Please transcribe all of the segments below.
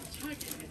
target.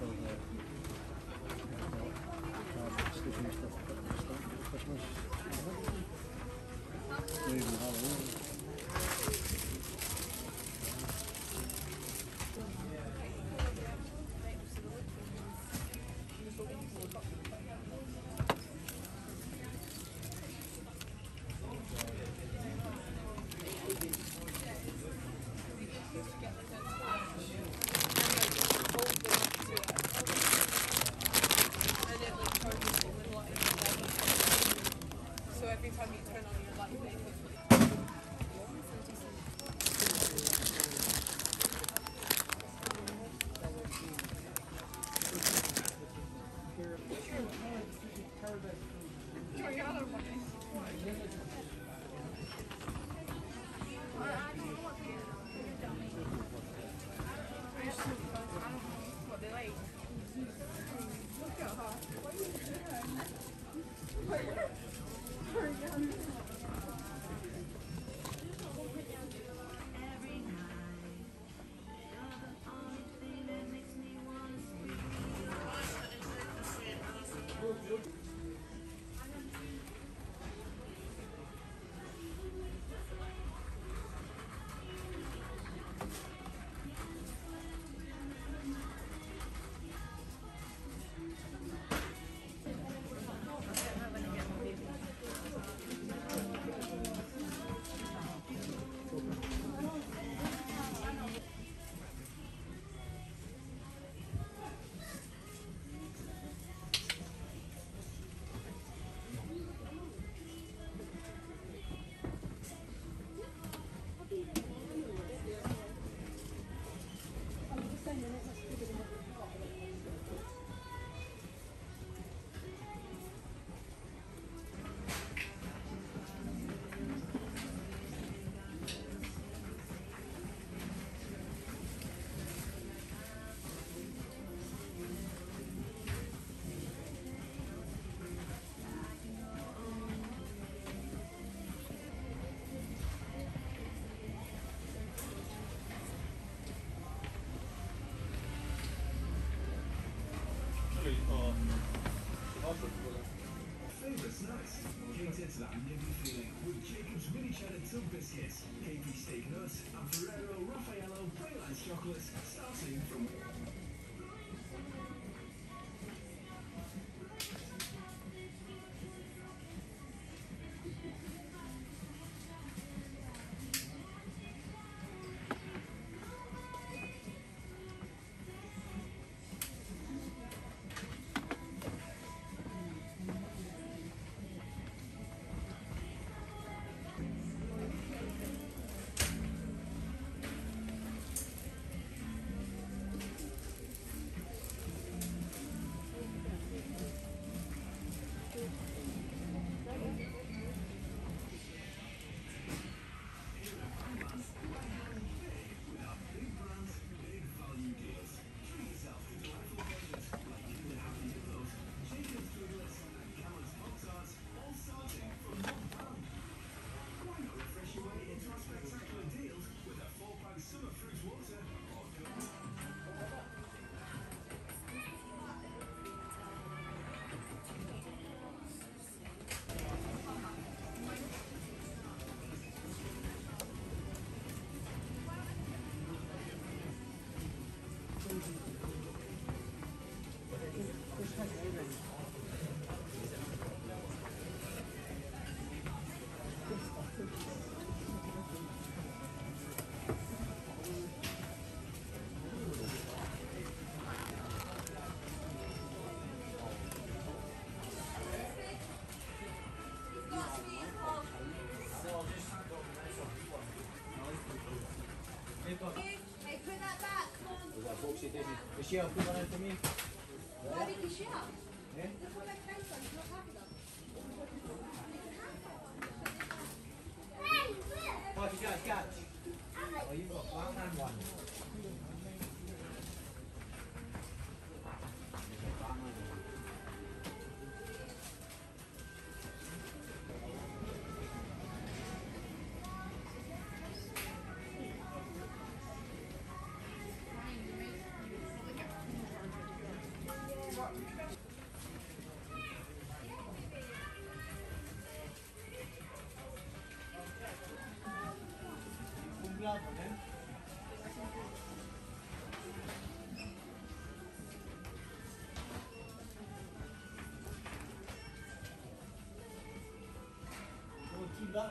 It's for Favourite snacks? Catered to that nibby feeling with Jacob's mini cheddar tub biscuits, KP steak nuts, and Ferrero Raffaello Pralines chocolates, starting from الشيخ كيف أنا تميم؟ هذيك الشيخ؟ إيه؟ 我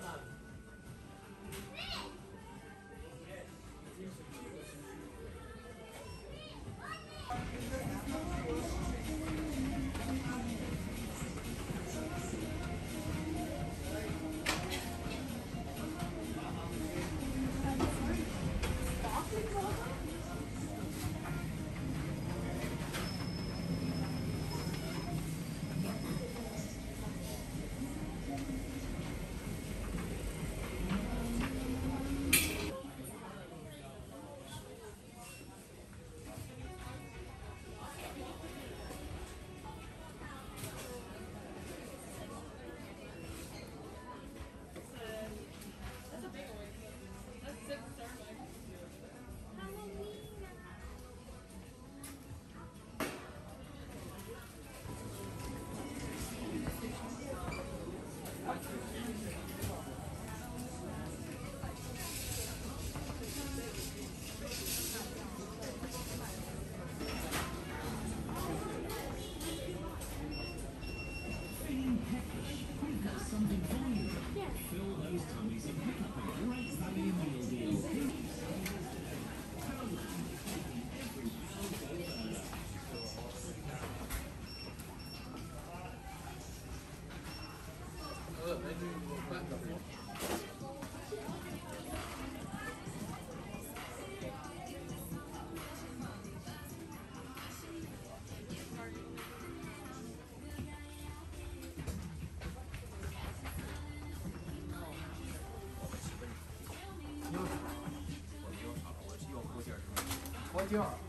해야죠.